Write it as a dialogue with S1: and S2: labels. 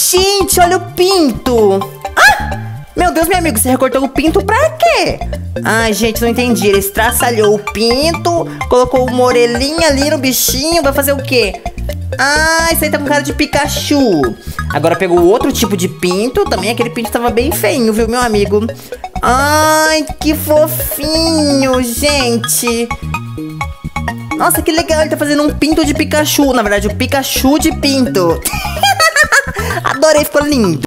S1: Gente, olha o pinto. Ah! Meu Deus, meu amigo, você recortou o pinto pra quê? Ai, gente, não entendi. Ele estraçalhou o pinto, colocou uma orelhinha ali no bichinho, vai fazer o quê? Ah, isso aí tá com cara de Pikachu. Agora pegou outro tipo de pinto, também aquele pinto tava bem feinho, viu, meu amigo? Ai, que fofinho, gente. Nossa, que legal, ele tá fazendo um pinto de Pikachu. Na verdade, o Pikachu de pinto. Lindo.